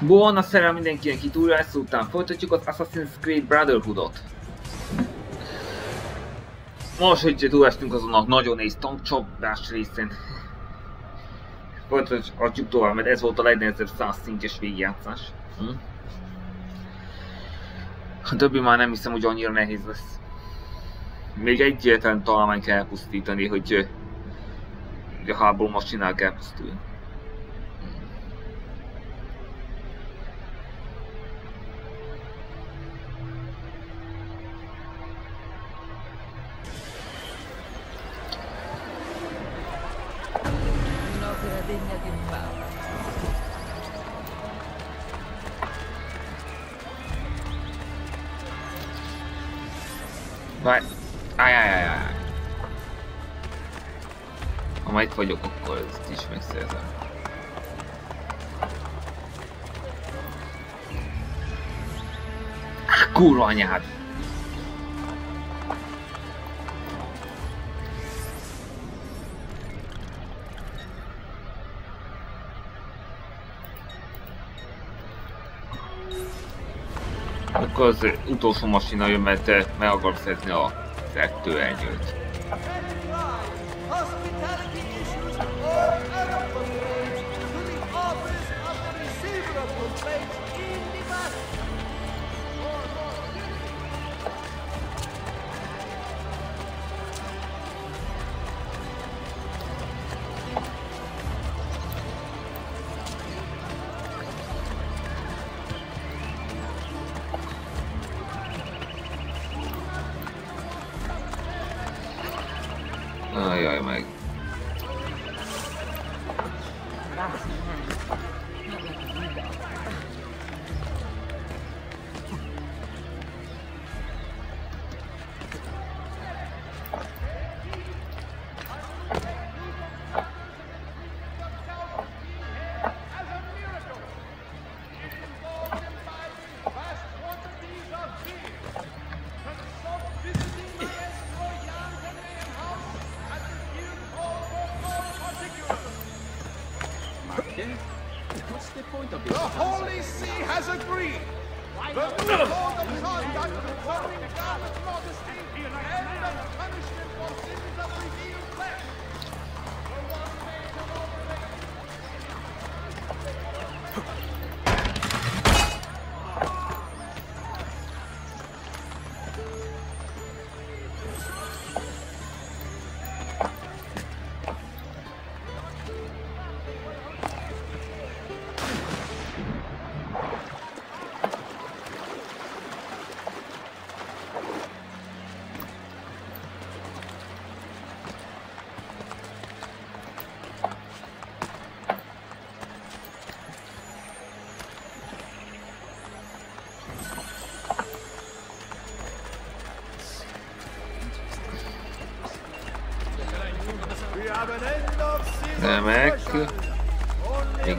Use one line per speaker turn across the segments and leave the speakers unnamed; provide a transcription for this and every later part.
Buona szere mindenkinek itt újra ezt után folytatjuk az Assassin's Creed Brotherhoodot. Most, hogy túlestünk azon a nagyon néz tankcsapdás részen. Folytatjuk tovább, mert ez volt a legnehezebb 100 szintjes végigjátszás. Hm? A többi már nem hiszem, hogy annyira nehéz lesz. Még egyetlen találmány kell elpusztítani, hogy a háború most csinál kell pusztulni. Vagyok, akkor ezt is megszerzem. Kurva anyád! Akkor az utolsó masina jön, mert meg akarom szedni a kettő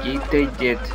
Interdict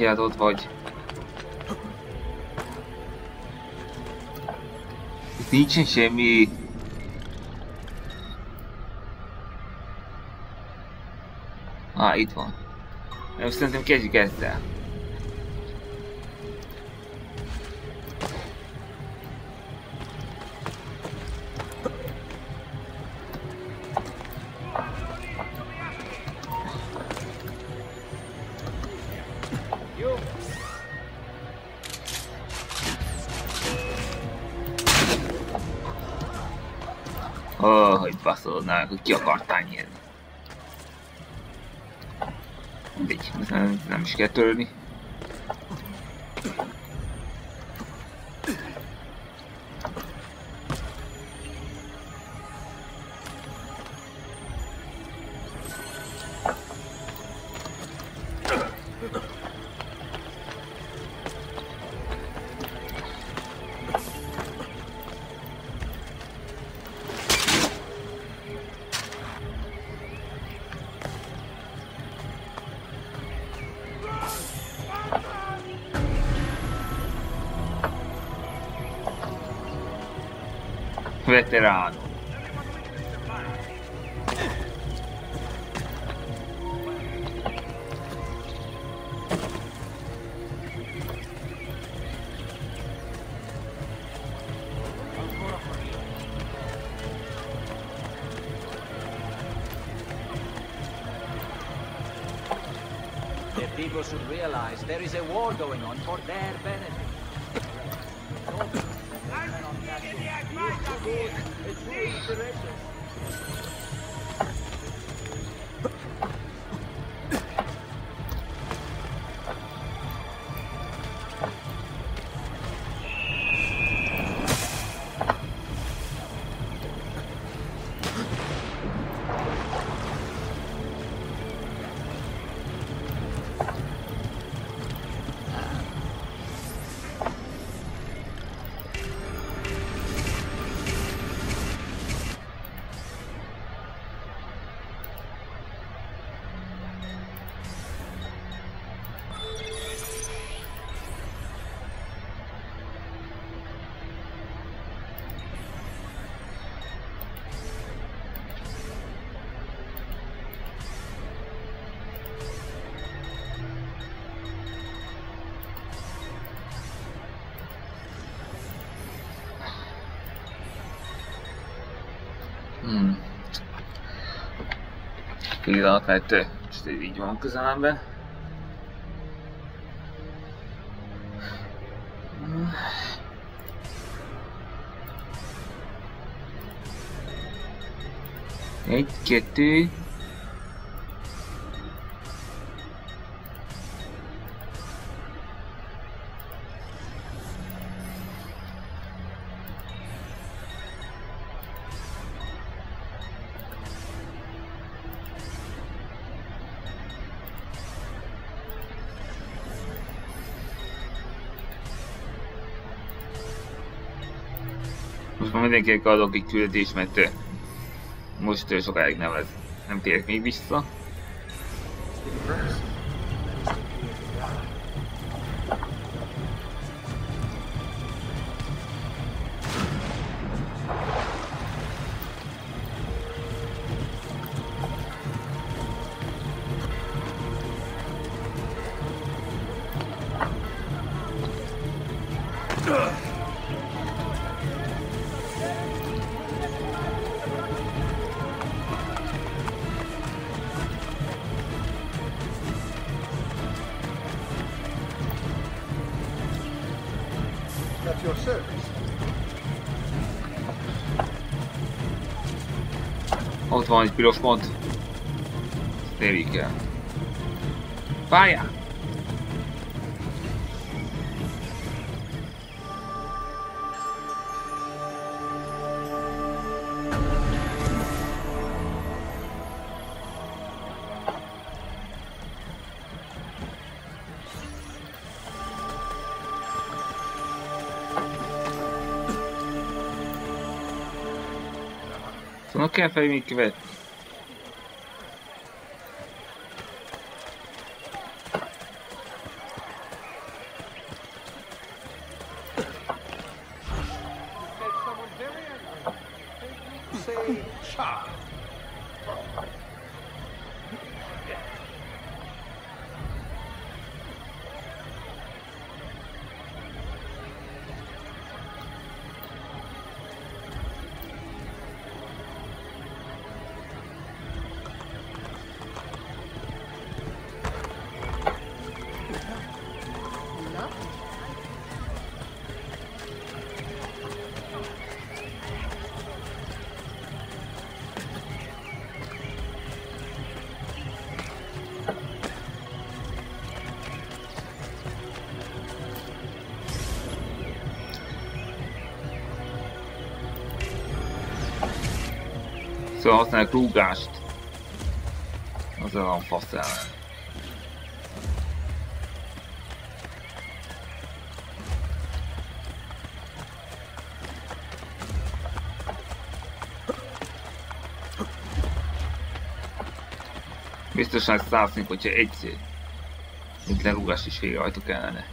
Mindjárt ott vagy. Itt nincsen semmi... Á, itt van. Most szerintem kezdjük ezzel. Is kell törni.
For their benefit.
Pillanat, mert így van közelemben. Egy, kettő. Mindenkinek adok egy küldetést, mert most sokáig nevez. Nem térek még vissza. van egy piros pont. Térjük el. Fájá! Não quer fazer
que vai
Szóval használják rúgást. Az olyan fasz ellen. Biztosan szászni, hogyha egy mint lerúgás is végrehajtok ellene.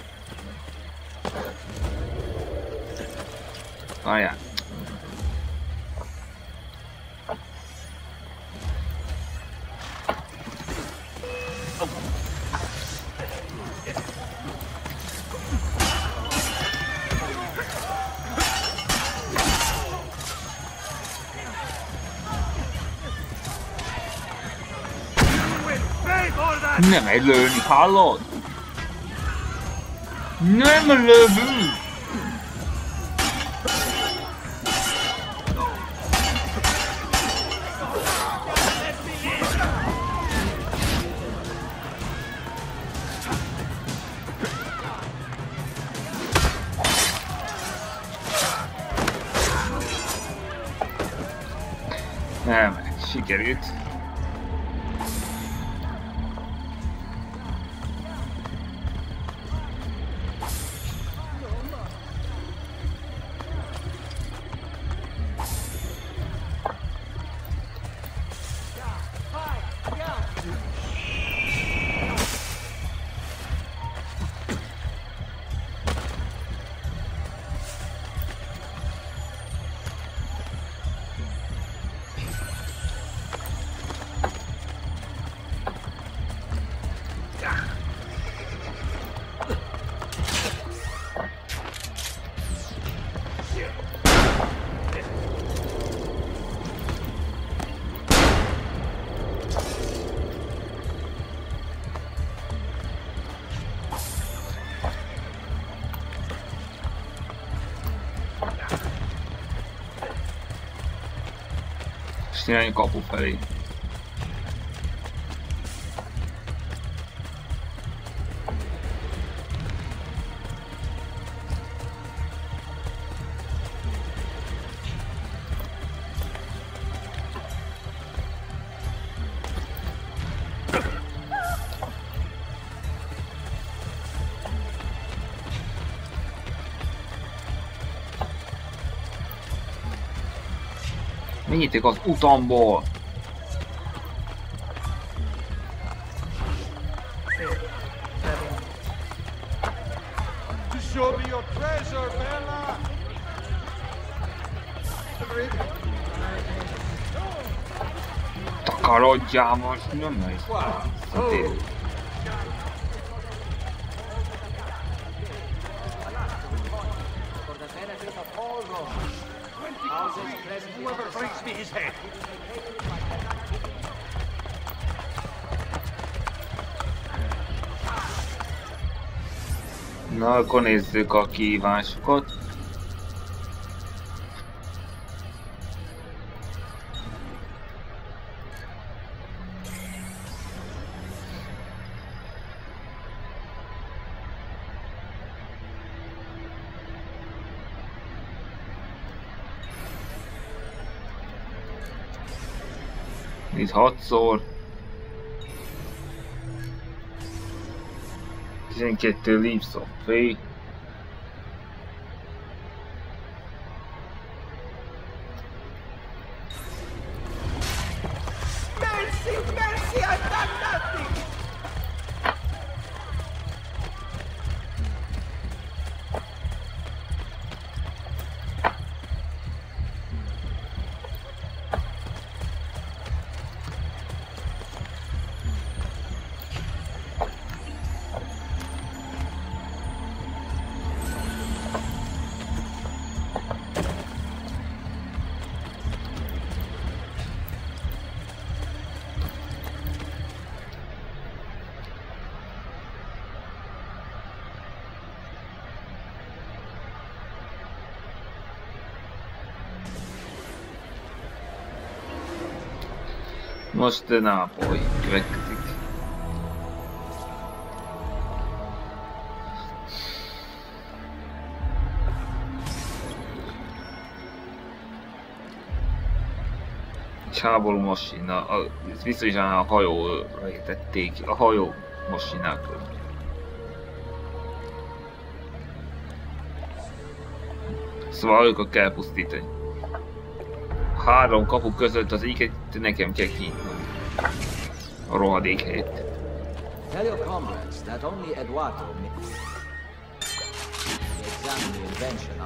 Várjál. Nem egy lőni, hallod? Nem lövünk! Nem, sikerült. 现在又搞
不回来。Nézzétek az utamból!
Takarodjál most, nem megy. Szóval, akkor nézzük a kihívásokat. Itt hatszor. didn't get the leaves of faith Most Nápoly következik. Csáboló masina, a, ez biztos a hajóra tették, a hajó masinák. Szóval azokat kell pusztítani. Három kapu között az éket nekem kell kinyitni. A rohadék helyett.
Tell your comrades that only Eduardo may examine the invention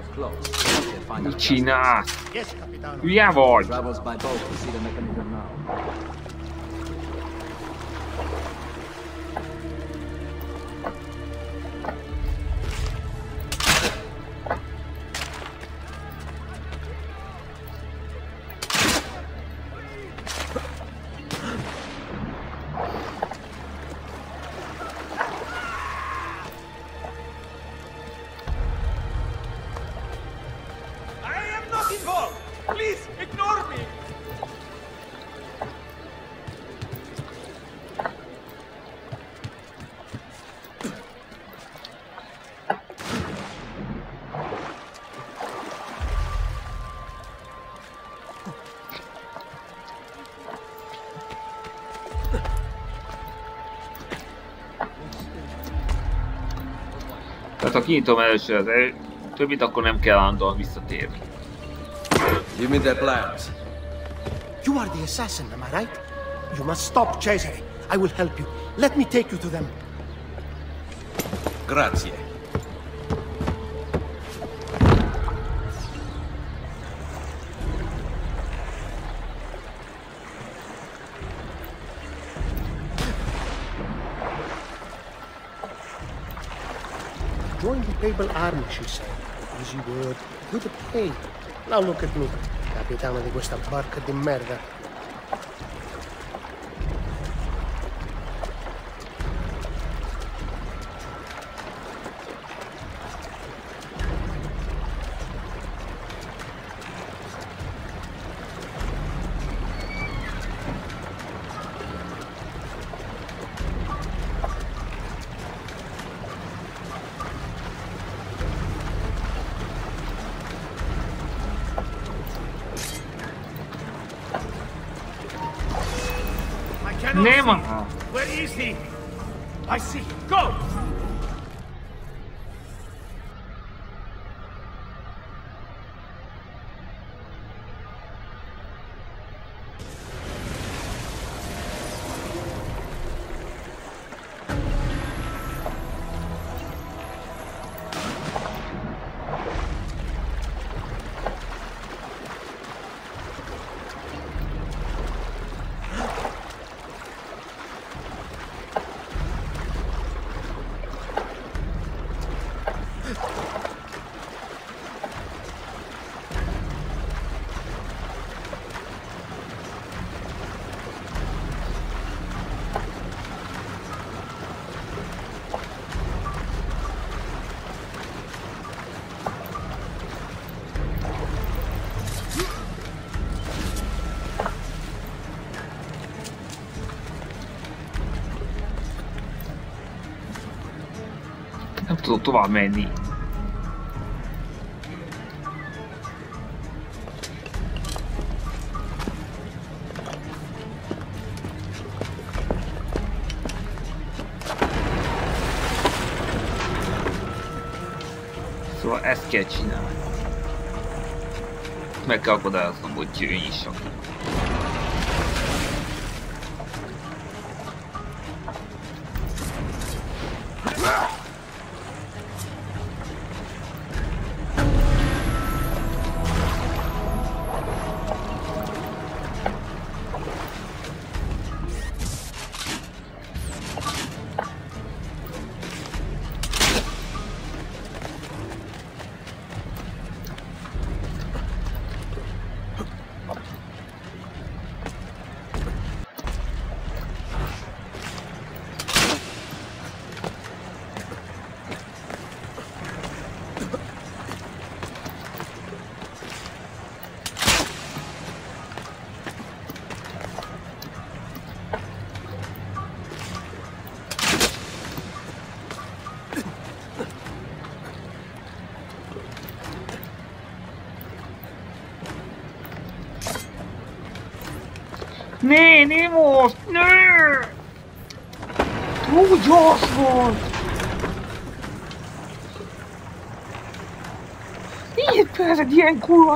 Tehát ha kinyitom először az el, többit, akkor nem kell állandóan visszatérni.
Give me their plans.
You are the assassin, am I right? You must stop Cesare. I will help you. Let me take you to them.
Grazie.
Papal Army, she said. Easy word, good pay. Now look at me, capitano di questa barca di merda.
Tudok tovább menni. Szóval ezt kell csinálni. Meg kell akadályoznom, hogy ő is aki.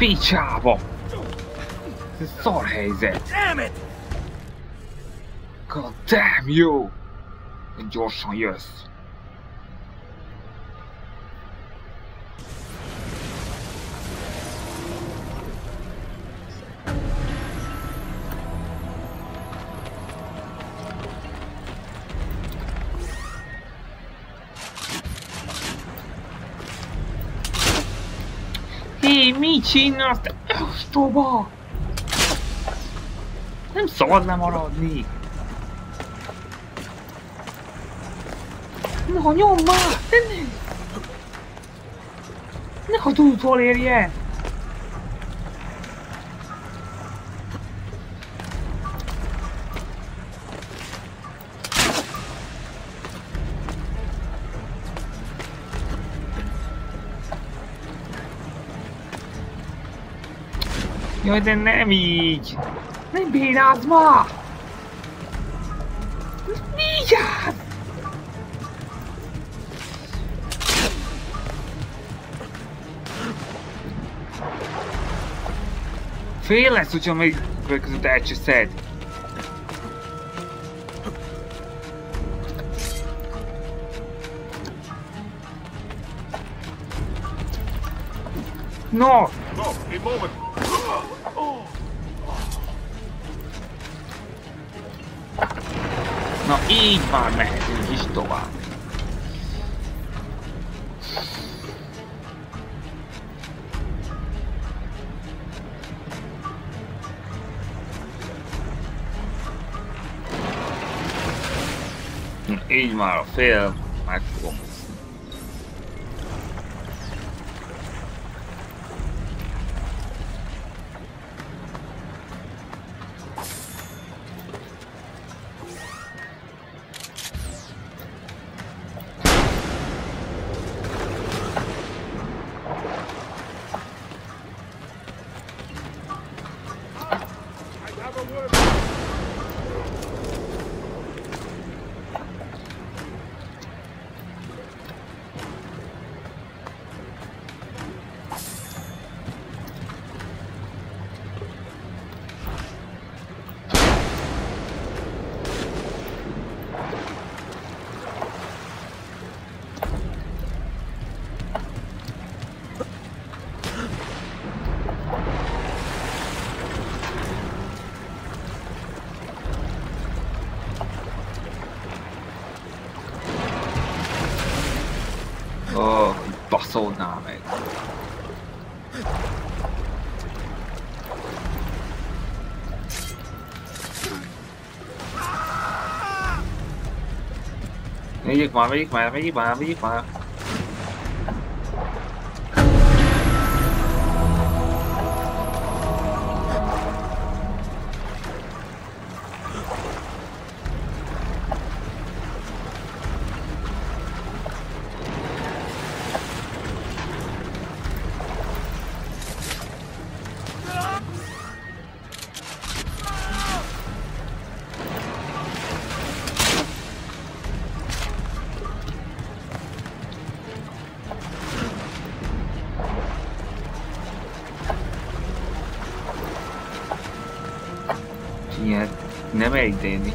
Picsába! Ez szar helyzet!
Damn it!
God damn you! Gyorsan jössz! Csinálsz? te Ostoba! Nem szabad lemaradni! Na, nyomd már! Ne, ne! Nehogy utol érjen! Jaj, de nem így! Nem bírázd ma! Vigyázz! Fél lesz, hogyha még között elcseszed. No!
No, a moment.
Na így már mehetünk is tovább. Na, Így már a fél, meg มา
ไม่รีบ
มาไม่รีบมาไม่รีบมา nem elítélni.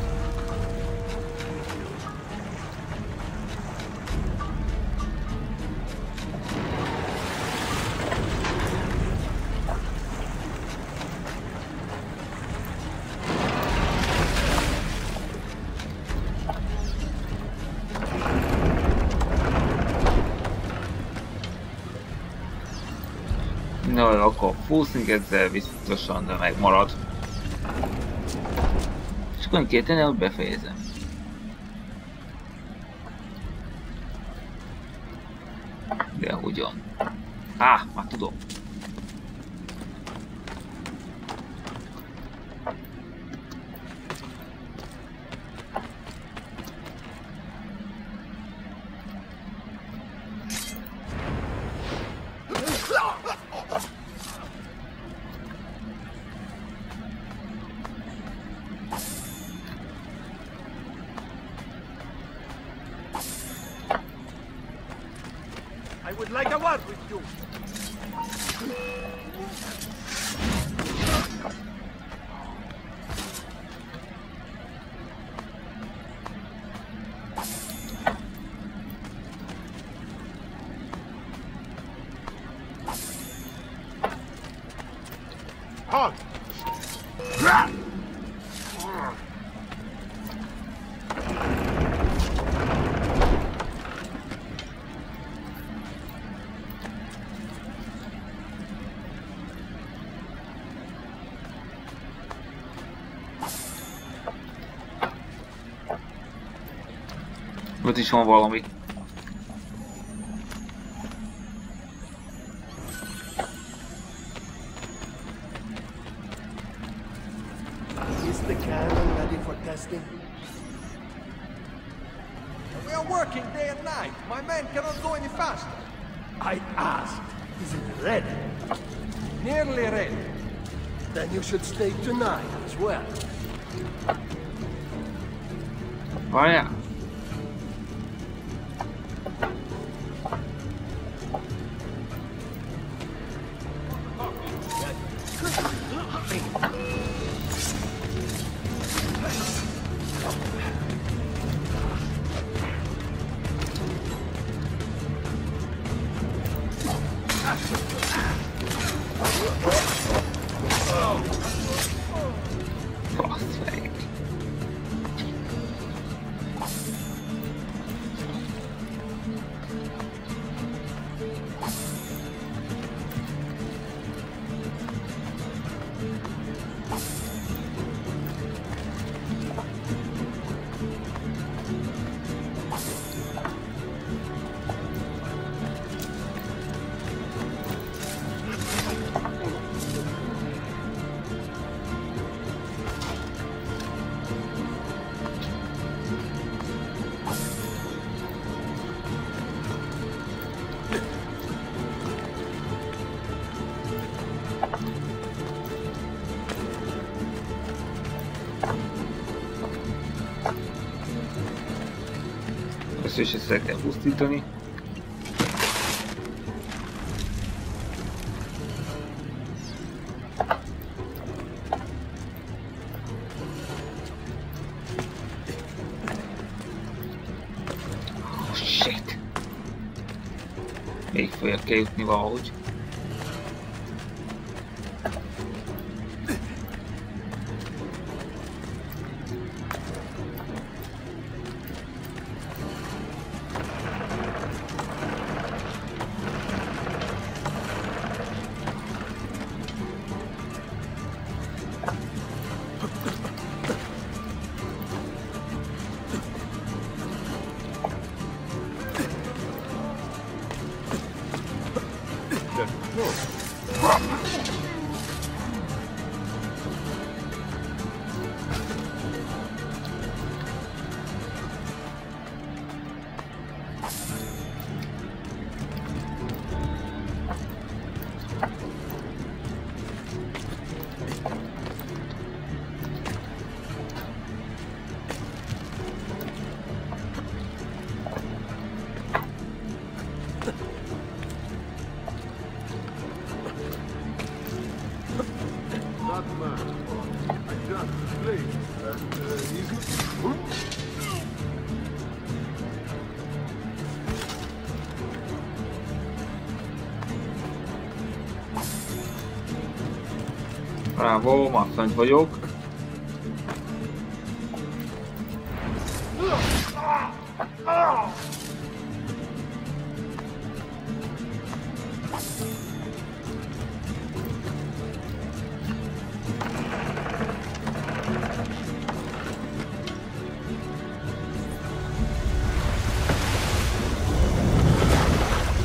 No, akkor fúszunk ezzel biztosan, de
megmarad. planqueta, né? O Bethesda.
Ott is van valami.
Is the cannon ready for testing?
We are working day and night. My men cannot go any faster.
I asked, is it ready?
Nearly ready.
Then you should stay tonight
Ezt is össze kell pusztítani. Oh, shit. Még följebb kell jutni valahogy. Bravo, abszony vagyok.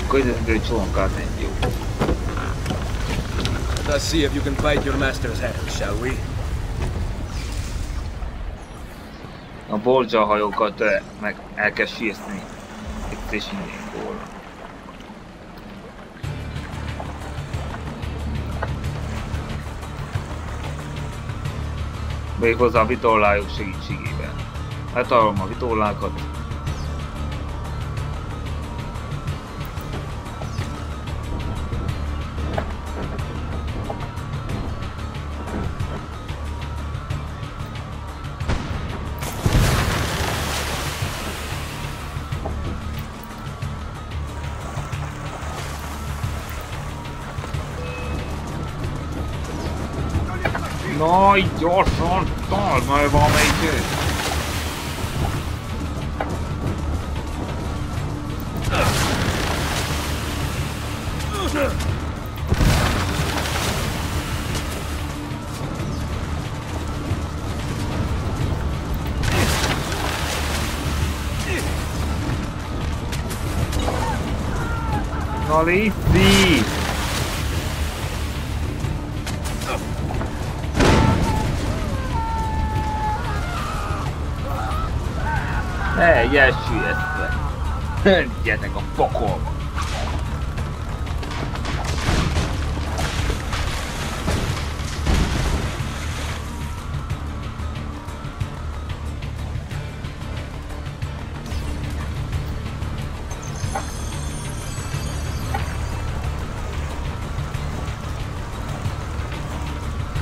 Coisas gratificantes,
entendeu? Us see if you can bite your master's hand, shall we?
A borzsa hajókat meg el kell sírni. Itt és mindenhol. Méghozzá a vitorlájuk segítségével. Letalom a vitorlákat. Gör från dalmare vad mig till. Ollie. Pokolba!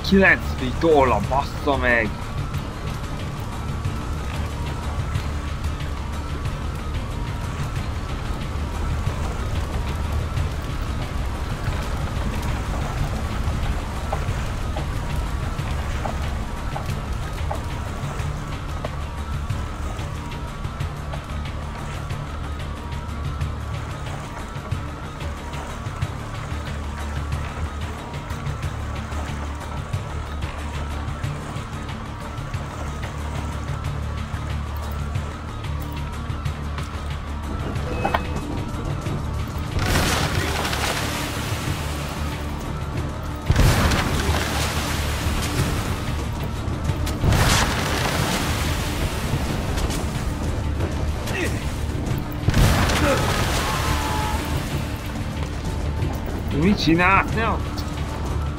Kilencven dollár, bassza meg! China! No!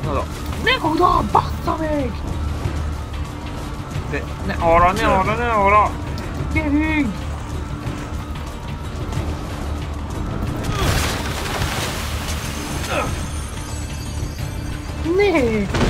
No do. Neko do! Bartomek! Ne, ne, ora, ne, ora, ne, ora! Kevin! Ne!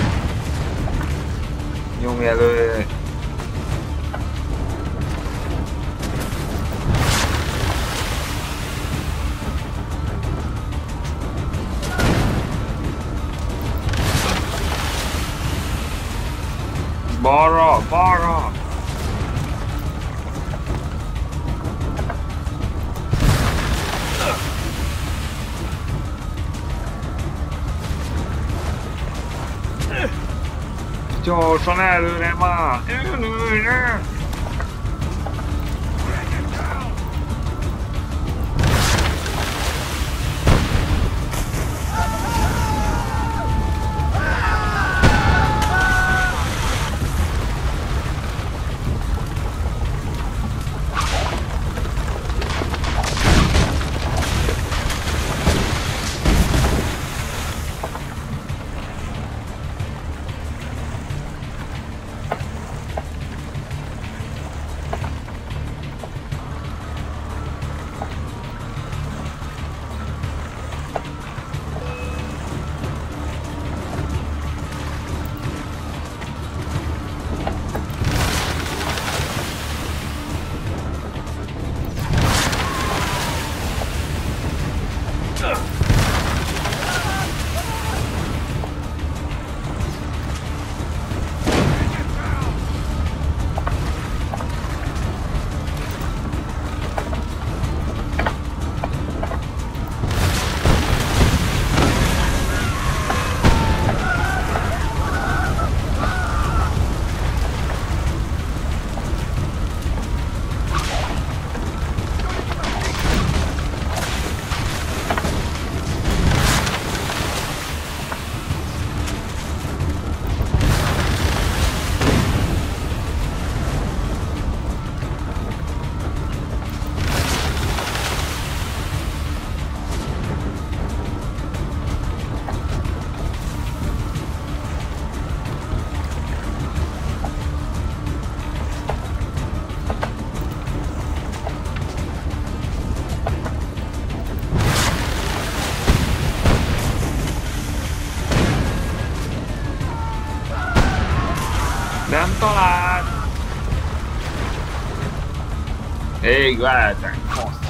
Ehi, guarda, costa.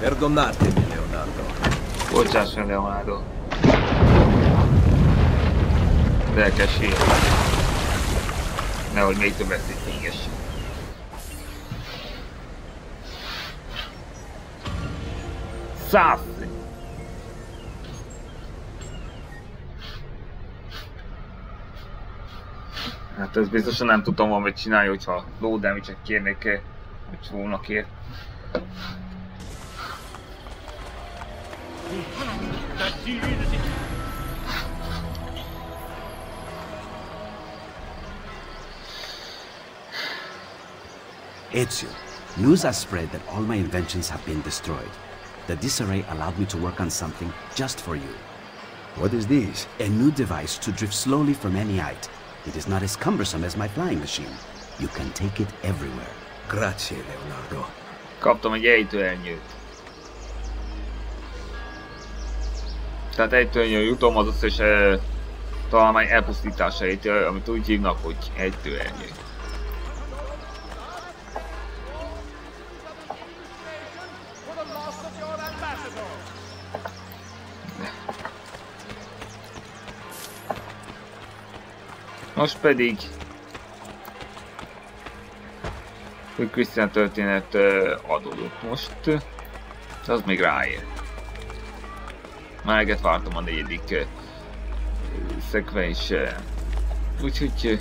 Perdonatemi, Leonardo.
Oh, già sono Leonardo. Beh, cascina. No, il mio è ingessem. Szászi! Hát ez biztosan nem tudtam volna mit csinálni, hogyha low damage-et kérnék, eh, hogy csónakért.
Ezio, news has spread that all my inventions have been destroyed. The disarray allowed me to work on something just for you.
What is this?
A new device to drift slowly from any height. It is not as cumbersome as my flying machine. You can take it everywhere.
Grazie, Leonardo.
Kaptam egy ejtőernyőt. Tehát ejtőernyő jutom az összes uh, találmány elpusztításait, uh, amit úgy hívnak, hogy ejtőernyő. Most pedig hogy Krisztián történet adódott most, de az még ráér. Már vártam a negyedik szekvens, úgyhogy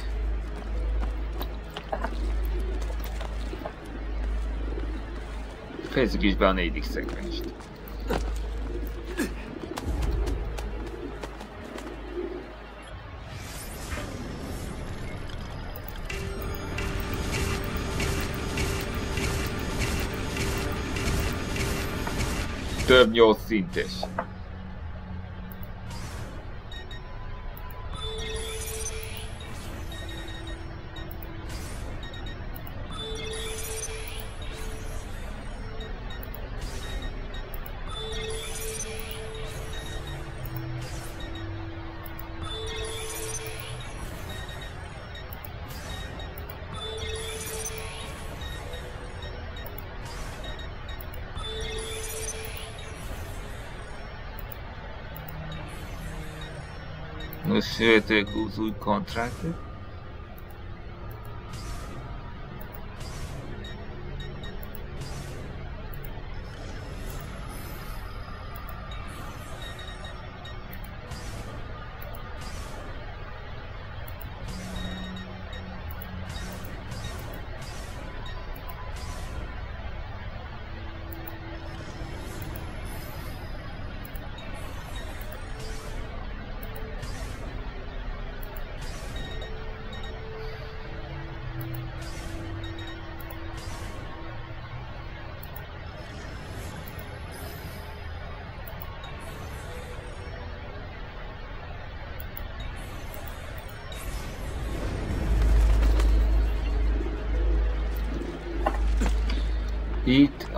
fejezzük is be a negyedik szekvenst. observe your scene dish. Monsieur était it.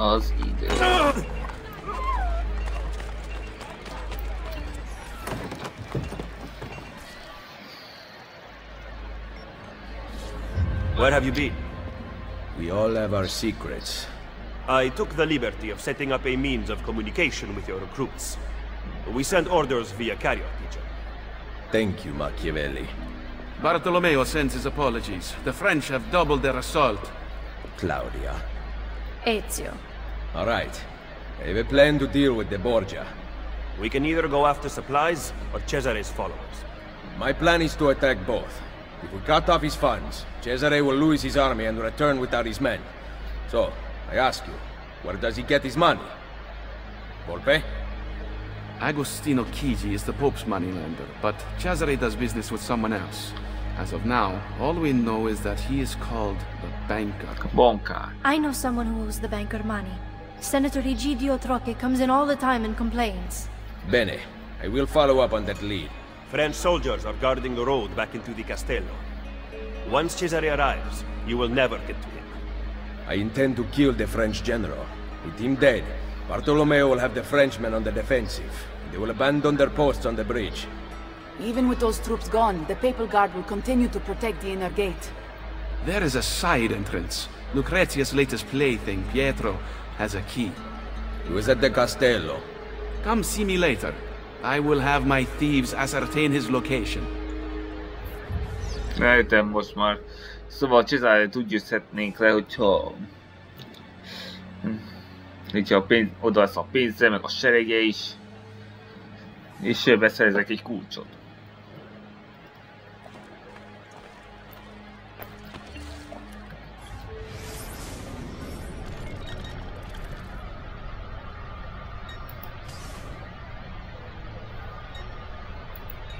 Az idő.
Where have you been?
We all have our secrets.
I took the liberty of setting up a means of communication with your recruits. We sent orders via carrier pigeon.
Thank you, Machiavelli.
Bartolomeo sends his apologies. The French have doubled their assault.
Claudia.
Ezio.
All right. I have a plan to deal with the Borgia.
We can either go after supplies or Cesare's followers.
My plan is to attack both. If we cut off his funds, Cesare will lose his army and return without his men. So, I ask you, where does he get his money? Volpe?
Agostino Chigi is the Pope's moneylender, but Cesare does business with someone else. As of now, all we know is that he is called the Banker.
Bankár.
I know someone who owes the banker money. Senator Egidio Troche comes in all the time and complains.
Bene. I will follow up on that lead.
French soldiers are guarding the road back into the castello. Once Cesare arrives, you will never get to him.
I intend to kill the French general. With him dead, Bartolomeo will have the Frenchmen on the defensive. They will abandon their posts on the bridge.
Even with those troops gone, the Papal Guard will continue to protect the inner gate.
There is a side entrance. Lucrezia's latest plaything, Pietro, has a key.
He was at the castello.
Come see me later. I will have my thieves ascertain his location.
Rájöttem most már. Szóval Cezárét úgy győzhetnénk le, hogyha... Hm. Hogyha a pénz, oda lesz a pénze, meg a serege is. És ö, beszerezek egy kulcsot.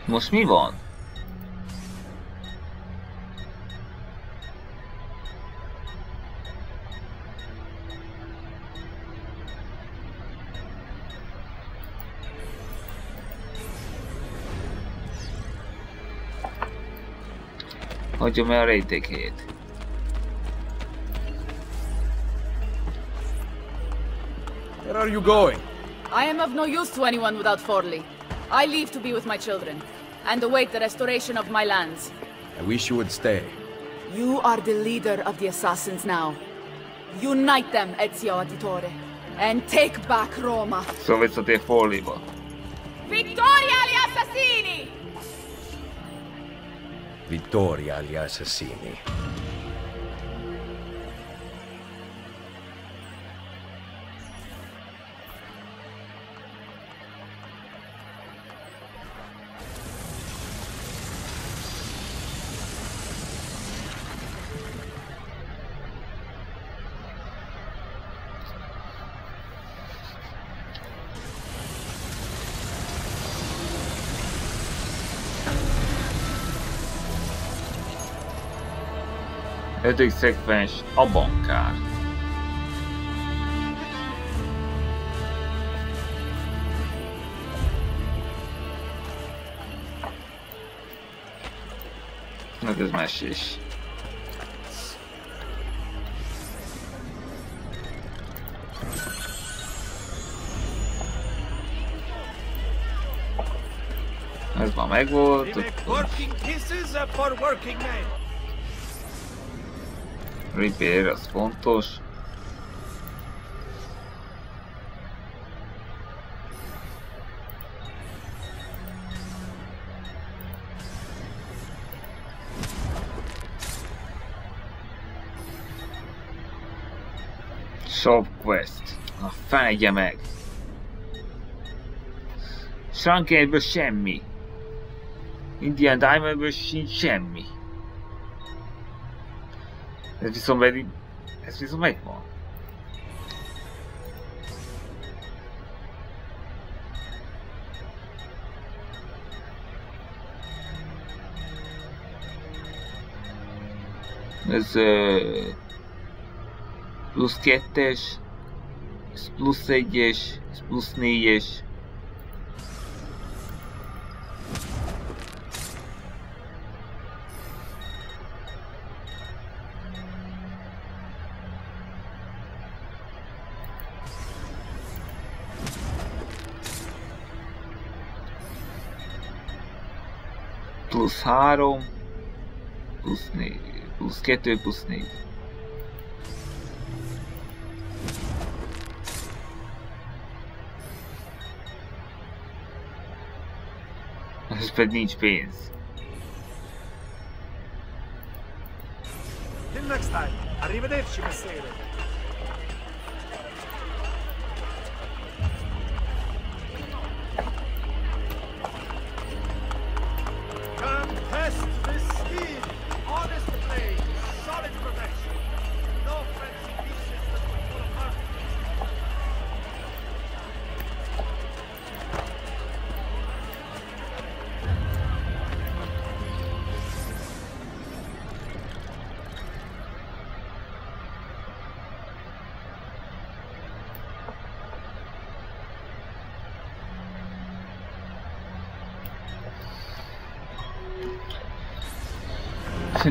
Most mi van? Hagyom el a rejtékhelyét.
Where are you going?
I am of no use to anyone without Forli. I leave to be with my children, and await the restoration of my lands.
I wish you would stay.
You are the leader of the assassins now. Unite them, Ezio Auditore, and take back Roma.
Szóval visszatér Forliba.
Vittoria agli assassini!
Vittoria agli assassini.
Ötödik szekvens a bankár. Hát ez mesés. Ez már megvolt.
We
Repair, az fontos. Shop Quest. A fenegye meg. Shankenből semmi. Indian Diamondből sincs semmi. Es wie so é es wie so ein as uh, plusquetas, espluceias, esplucnias, Erfahrung. Plus nicht. Plus Kette, plus nicht. Spendíte
bens. للنكست تايم arrivederci messere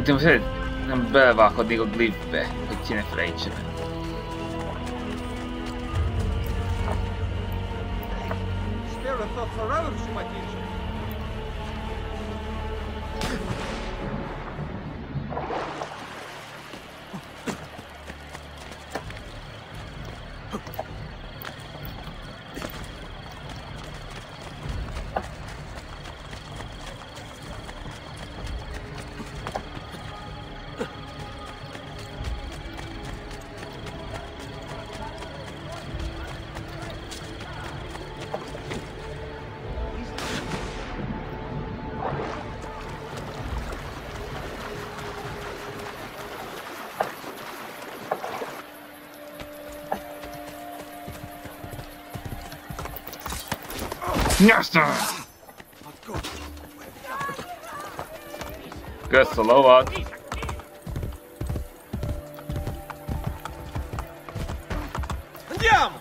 Szerintem szeret, nem belevághatnék a glifbe, hogy ki ne felejtsem el.
Spirit of Faroes, my teacher.
Nyasztál! Kösz a lovat!
Andiamo!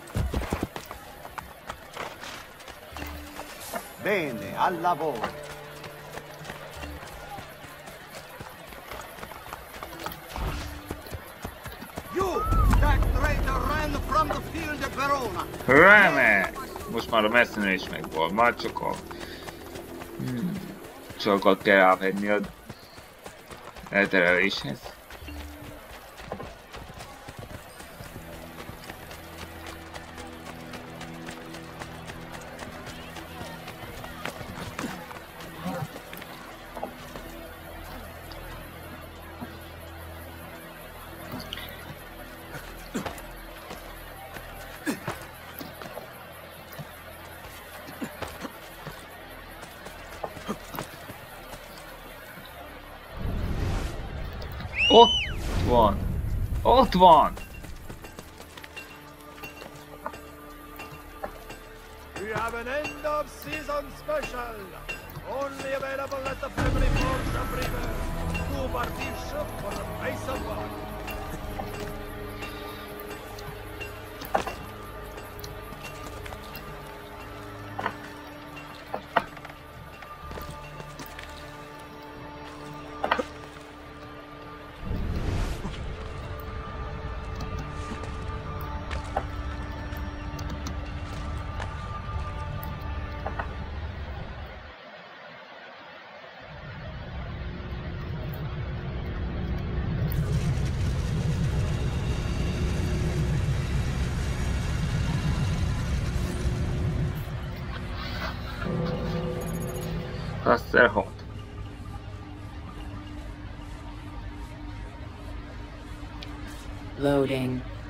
Bene, al lavoro.
You, that traitor, ran from the field of Verona.
Reme! Most már a messzinő is megvolt, már csak a... Hmm. Sokat kell rávenni a eltereléshez.
Last one.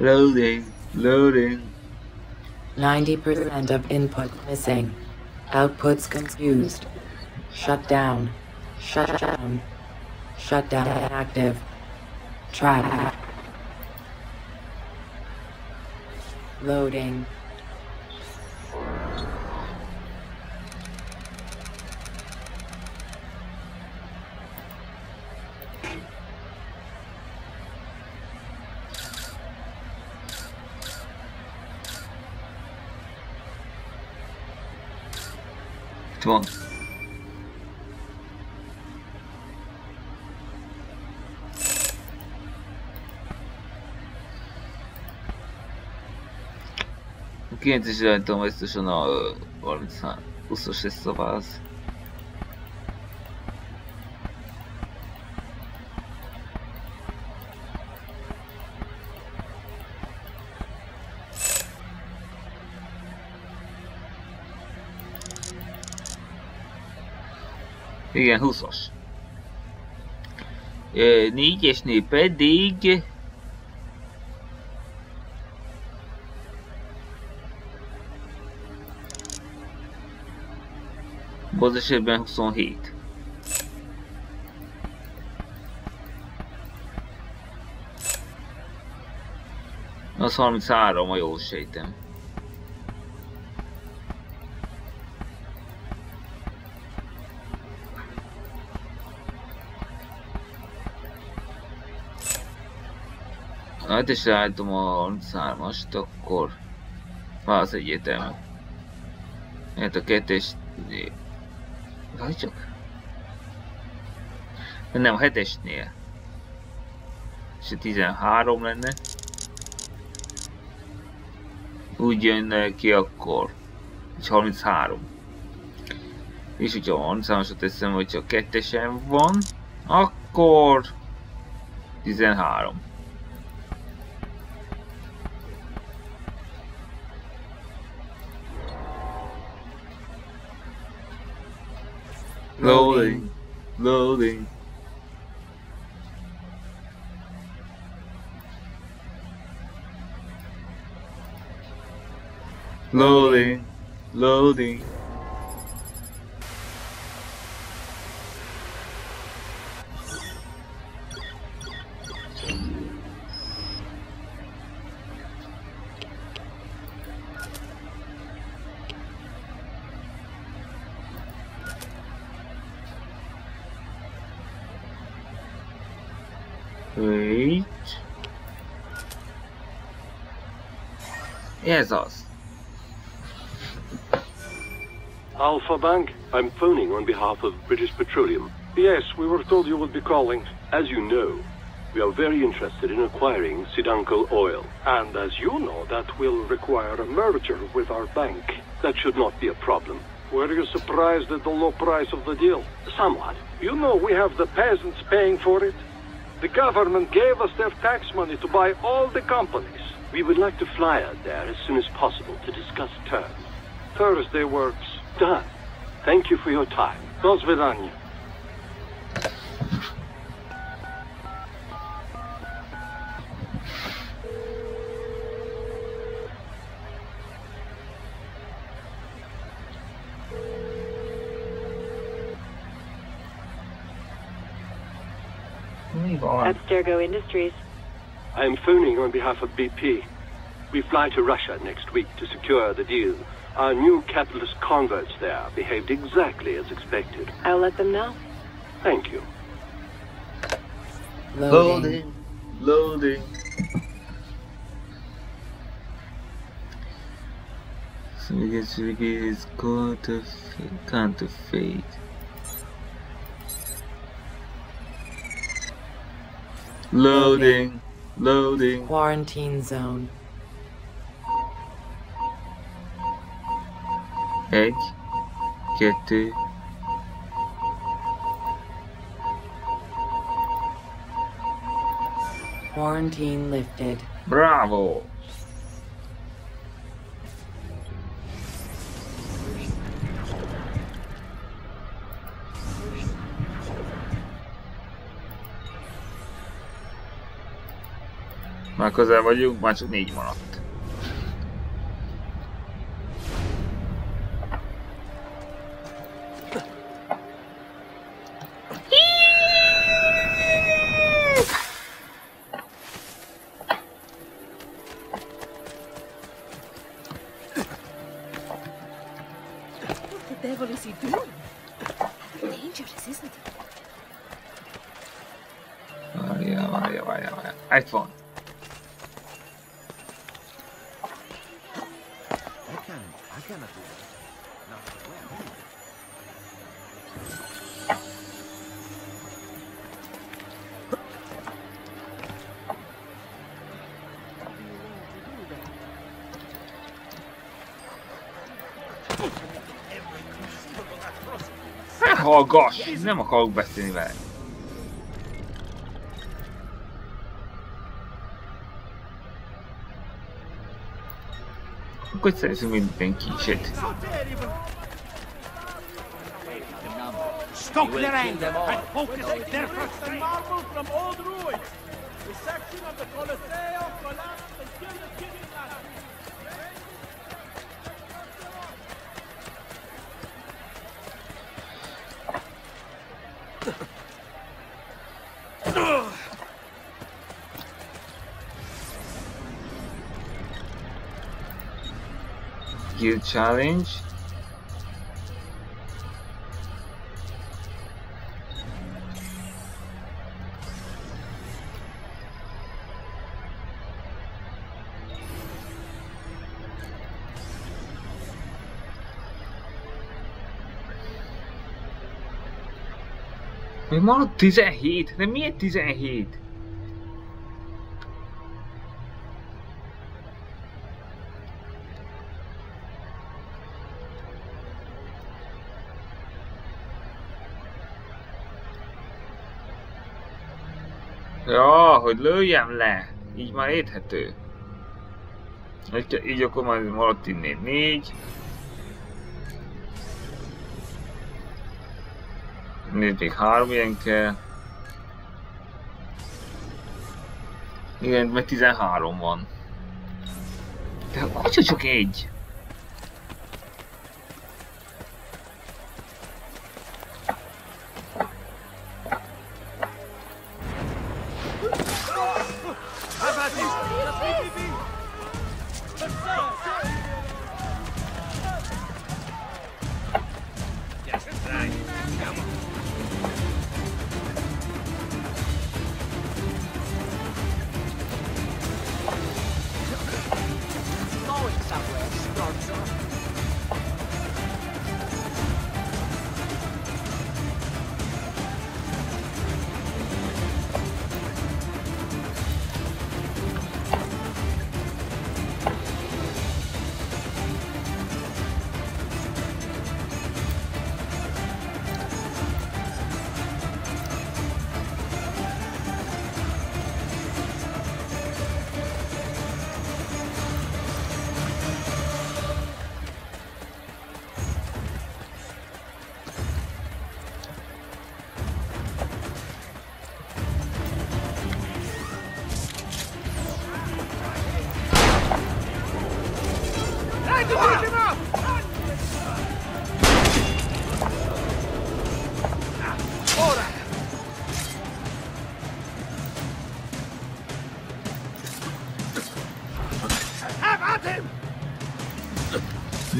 Loading.
Loading, loading.
90% of input missing. Outputs confused. Shut down. Shut down. Shut down active. Track. Loading.
muito bom. O que é uma instituição, eh, o sucesso da base. Igen, 20-as. Ö, Négyesnél pedig... Az esetben 27. Az 33, ha jól sejtem. Hát és ráállítom a 33-ast, akkor válasz egyértelmű. Hát a kettes... Várj csak. Nem, a hetesnél. És a 13 lenne. Úgy jön ki akkor. És 33. És hogyha a 33-asot teszem, hogyha kettesen van, akkor 13. Loading. Loading. Loading. Loading. Wait.
Alpha Bank, I'm phoning on behalf of British Petroleum. Yes, we were told you would be calling. As you know, we are very interested in acquiring Sidanko oil. And as you know, that will require a merger with our bank. That should not be a problem. Were you surprised at the low price of the deal? Somewhat. You know we have the peasants paying for it. The government gave us their tax money to buy all the companies.
We would like to fly out there as soon as possible to discuss terms.
Thursday works.
Done. Thank you for your time.
До свидания.
Mi van?
Abstergo Industries.
I am phoning on behalf of BP. We fly to Russia next week to secure the deal. Our new capitalist converts there behaved exactly as expected.
I'll let them know.
Thank you.
Loading. Loading. So we get to get his counterfeit. counterfeit. Loading. Loading.
Quarantine zone.
Egy, kettő,
Quarantine lifted.
bravo! Már közel vagyunk, már csak négy maradt. Ne hallgass! Nem akarok beszélni vele. Akkor szerezünk mindenki shit.
Stop their anger and focus their frustration. marble from old ruins. The section of the Colosseo collapsed and killed the king in Latin.
skill challenge. ما هو 9 هيت انا 100 9 Ja, hogy lőjem le. Így már érthető. Így, így akkor már maradt innét négy. Nézd, még három ilyen kell. Igen, meg 13 van. De hogy csak egy?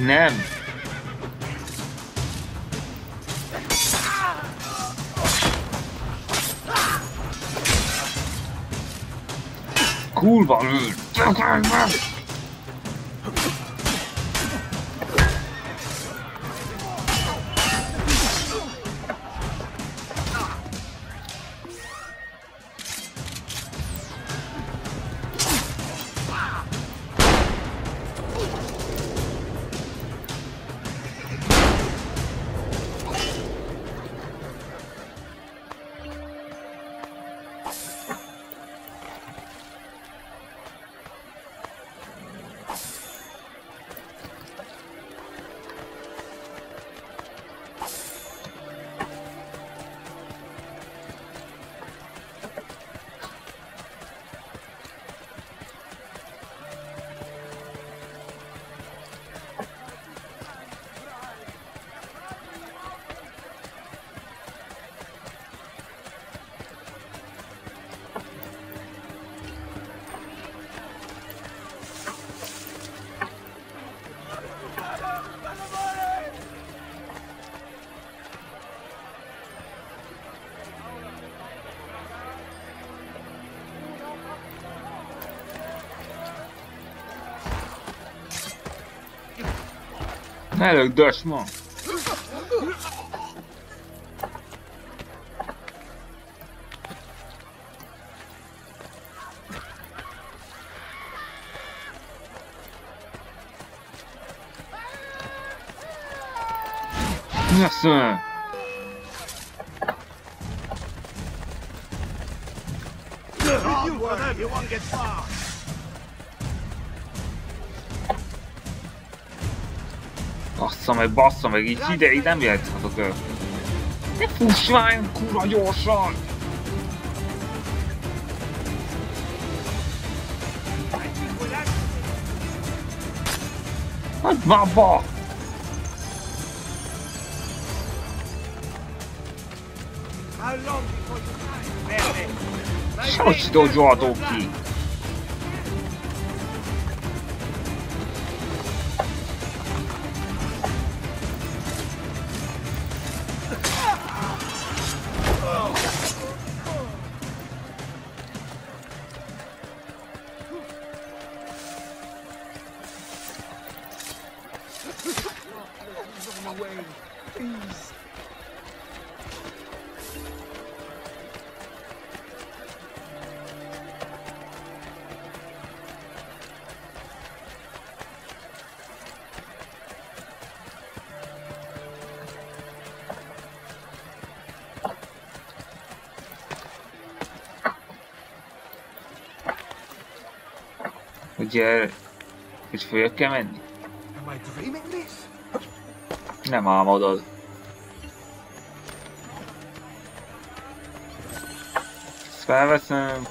Nem. Kurva lőd!
hello dutchman
Bassza meg, így ideig nem játszhatok el. Ne fuss már kurva gyorsan! Hagyd már?
Merry.
Sehogy si dojo ki! Ugye, hogy följebb kell menni?
Am I dreaming this?
Nem álmodod. Ezt felveszem.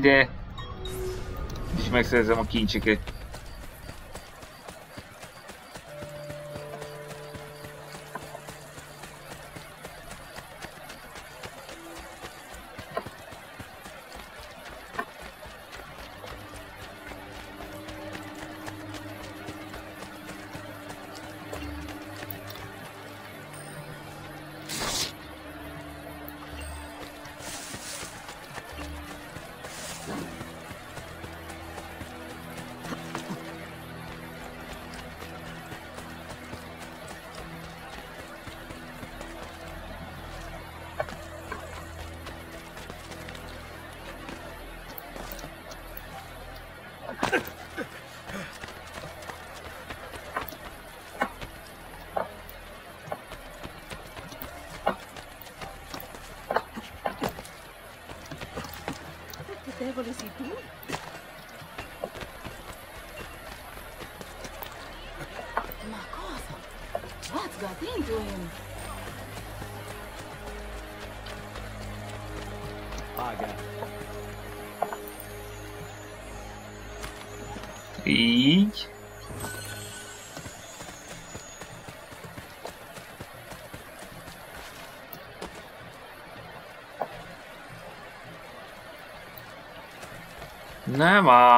Ide. És megszerzem a kincseket.
doing?
И... Нема.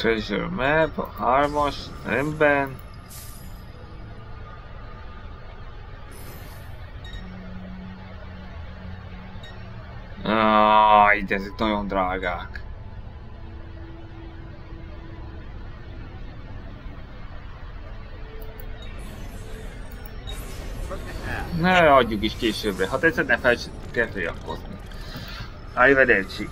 Treasure map, a hármas, rendben. Áj, de ezek nagyon drágák. Ne adjuk is későbbre. Ha tetszett, ne felejtsd kertőjakozni. Arrivederci.